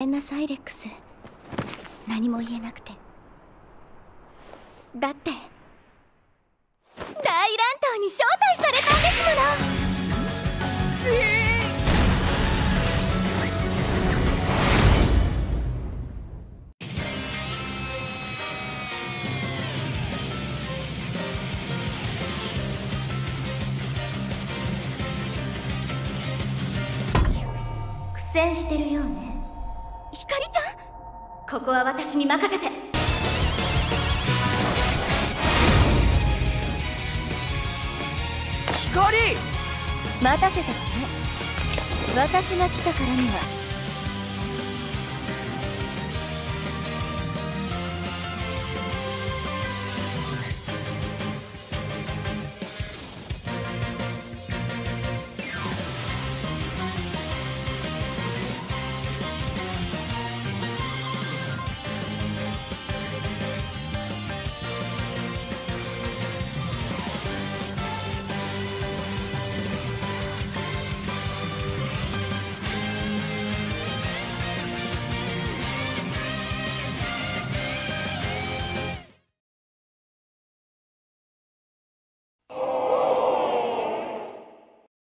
めんなさいレックス。何も言えなくて。だって。大乱闘に招待されたんですもの。苦戦してるようね。ひかりちゃん？ここは私に任せて。光待たせたわね。私が来たからには